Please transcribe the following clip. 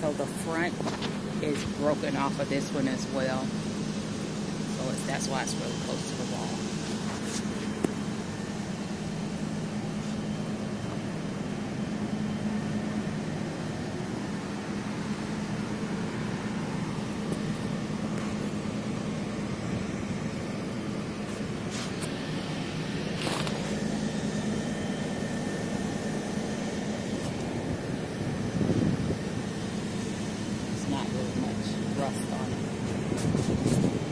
So the front is broken off of this one as well. So that's why it's really close to the wall. with much rust on it.